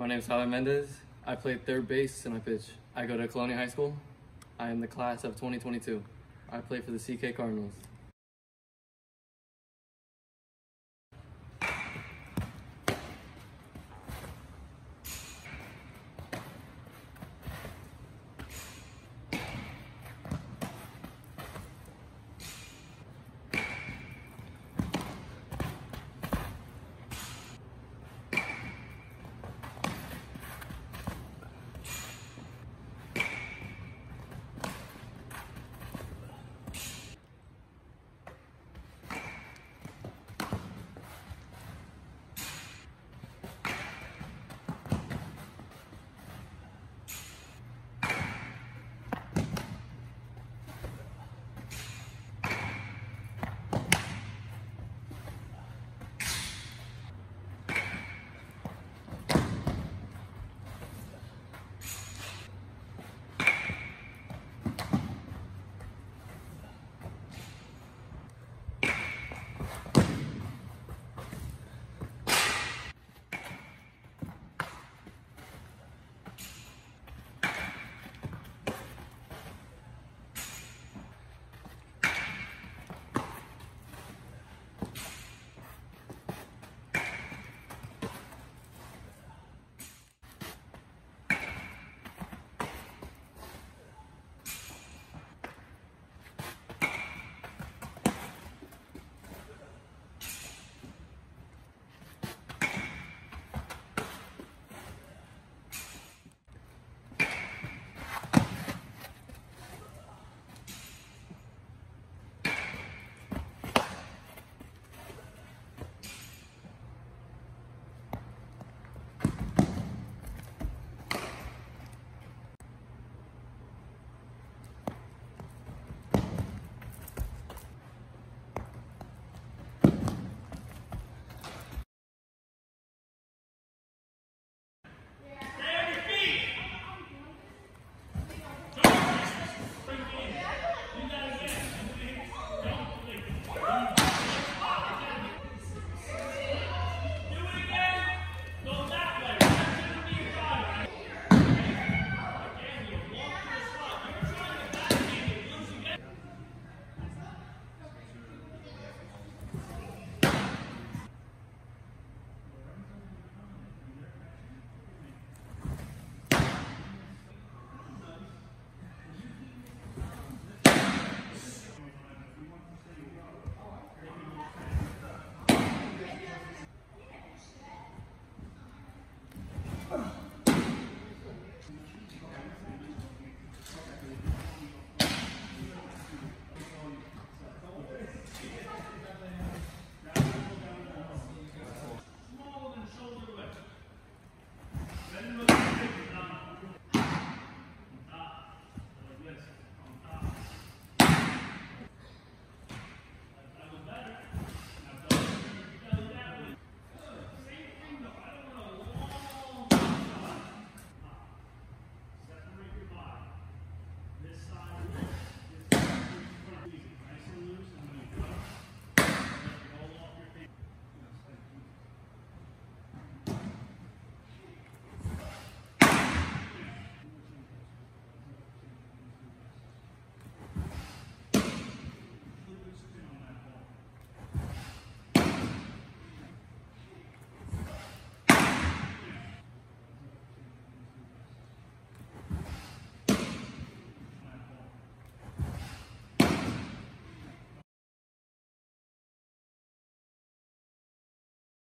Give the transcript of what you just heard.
My name is Tyler Mendez. I play third base and I pitch. I go to Colonia High School. I am the class of 2022. I play for the CK Cardinals.